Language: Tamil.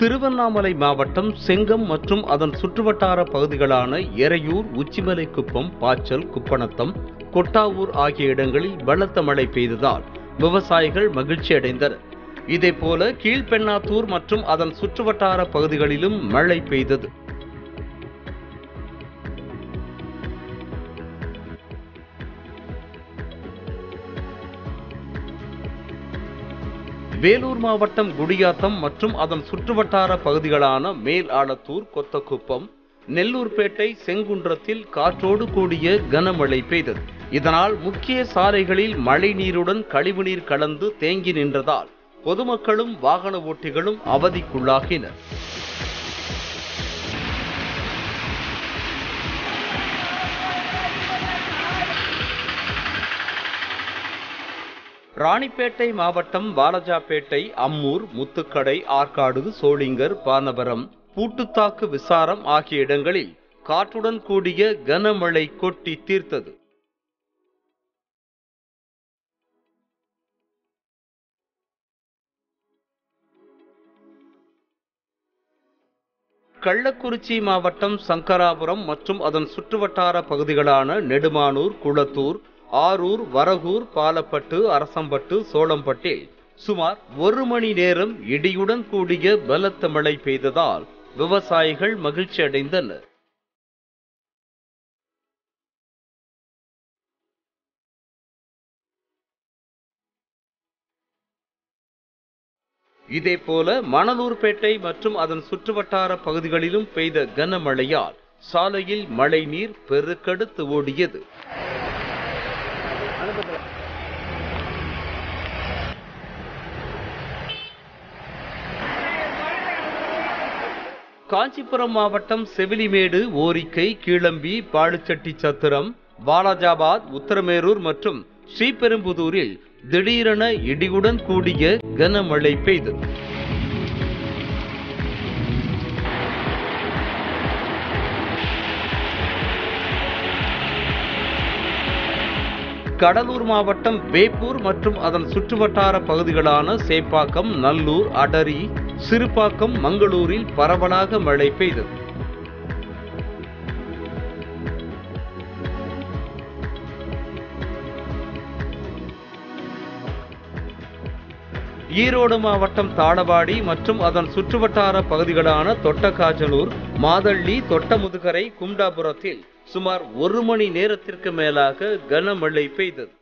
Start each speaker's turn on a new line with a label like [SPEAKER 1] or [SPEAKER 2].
[SPEAKER 1] திருவண்ணாமலை மாவட்டம் செங்கம் மற்றும் அதன் சுற்றுவட்டார பகுதிகளான எரையூர் உச்சிமலைக்குப்பம் பாச்சல் குப்பணத்தம் கொட்டாவூர் ஆகிய இடங்களில் பலத்த மழை பெய்ததால் விவசாயிகள் மகிழ்ச்சி அடைந்தனர். இதேபோல கீழ்பெண்ணாத்தூர் மற்றும் அதன் சுற்றுவட்டார பகுதிகளிலும் மழை பெய்தது. வேலூர் மாவட்டம் குடியாத்தம் மற்றும் அதன் சுற்றுவட்டார பகுதிகளான மேல் ஆலத்தூர் கொத்தக்குப்பம் நெல்லூர்பேட்டை செங்குன்றத்தில் காற்றோடு கூடிய கனமழை பெய்தது. இதனால் முக்கிய சாலைகளில் மழை நீருடன் கழிவுநீர் கலந்து தேங்கி நின்றதால் பொதுமக்களும் வாகன ஓட்டிகளும் அவதிக்குள்ளாகினர். ராணிப்பேட்டை மாவட்டம் வாலஜாப்பேட்டை அம்மூர் முத்துக்கடை ஆற்காடு சோளிங்கர் பானபரம் பூட்டுத்தாக்கு விசாரம் ஆகிய இடங்களில் காற்றுடன் கூடிய கனமழை கொட்டி தீர்த்தது. கள்ளக்குறிச்சி மாவட்டம் சங்கராபுரம் மற்றும் அதன் சுற்றுவட்டார பகுதிகளான நெடுமானூர் குளத்தூர் ஆரூர் வரகூர் பாலப்பட்டு அரசம்பட்டு சோளம்பட்டில் சுமார் ஒரு மணி நேரம் இடியுடன் கூடிய பலத்த மழை பெய்ததால் விவசாயிகள் மகிழ்ச்சி அடைந்தனர். இதேபோல மணலூர்பேட்டை மற்றும் அதன் சுற்றுவட்டார பகுதிகளிலும் பெய்த கனமழையால் சாலையில் மழை நீர் பெருக்கெடுத்து ஓடியது. காஞ்சிபுரம் மாவட்டம் செவிலிமேடு ஓரிக்கை கீழம்பி பாலுச்சட்டி சத்திரம் வாலாஜாபாத் உத்தரமேரூர் மற்றும் ஸ்ரீபெரும்புதூரில் திடீரென இடியுடன் கூடிய கனமழை பெய்தது. கடலூர் மாவட்டம் வேப்பூர் மற்றும் அதன் சுற்றுவட்டார பகுதிகளான சேப்பாக்கம் நல்லூர் அடரி சிறுபாக்கம் மங்களூரில் பரவலாக மழை பெய்தது. ஈரோடு மாவட்டம் தாளவாடி மற்றும் அதன் சுற்றுவட்டார பகுதிகளான தொட்டக்காஜலூர் மாதள்ளி தொட்டமுதுகரை கும்டாபுரத்தில் சுமார் ஒரு மணி நேரத்திற்கு மேலாக கனமழை பெய்தது.